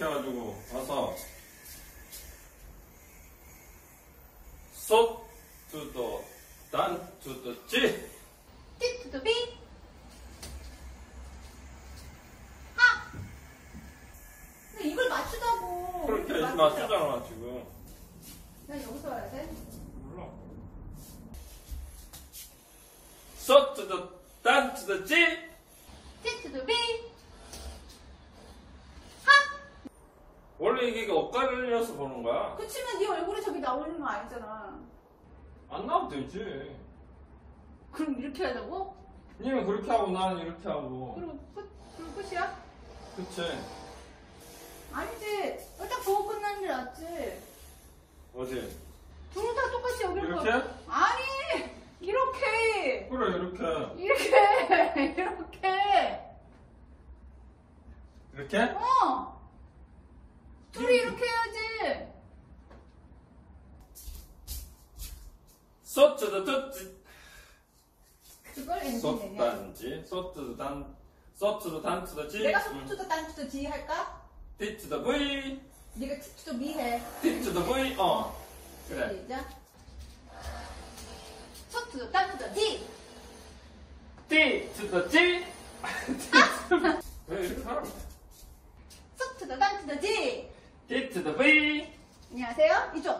해가지고 와서 to the G T to the B. 하. 근데 이걸 맞추자고. 그렇게 맞추잖아 지금 난 여기서 와야 돼. 몰라 the dan to the G 원래 이게 엇갈려서 보는 거야 그치만 네 얼굴이 저기 나오는 거 아니잖아. 안 나와도 되지 그럼 이렇게 하자고? 니는 그렇게 하고 나는 이렇게 하고 그럼 끝, 그럼 끝이야? 그치 아니지. 일단 보고 끝나는 게 낫지. 어디 둘 다 똑같이 여기로 이렇게? 가- 아니 이렇게 그래 이렇게 이렇게 이렇게 이렇게 어 둘이 이렇게 해야지 G 그걸 so 엔진 내냐 단지 so to the dan so to the dan to the G 내가 음. 소투더 딴투더 지 할까? The V 네가 투투더 미 해. The V 어 그래 시작. 소투더 딴투더 디. The G 왜 이렇게 하라고 소투더 딴투더 to the V 안녕하세요. 이쪽.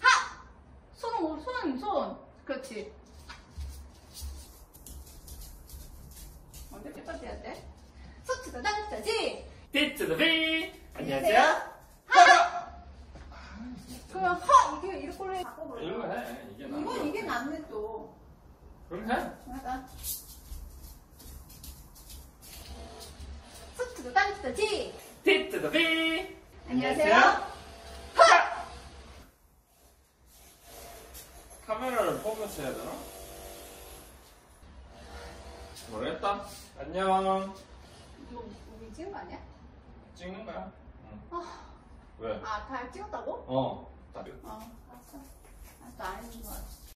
하. 손은 오- 손은 손. 그렇지. 언제 끝까지 해야 돼? 소투더 딴투더 지. D to the V 안녕하세요. 하. 그럼 허 이게 이걸로 해. 이거 해 이게 나은 이건 거 이게 낫네 또. 그럼 해 하다. 소투더 딴투더 지. D to the V 안녕하세요. 하. 카메라를 보면서 해야 되나? 모르겠다 안녕 이거 우리 찍은 거 아니야? 찍는 거야 응. 아, 왜? 아, 다 찍었다고? 어 다- 어, 알았어. 아, 또안 했는 거 같아.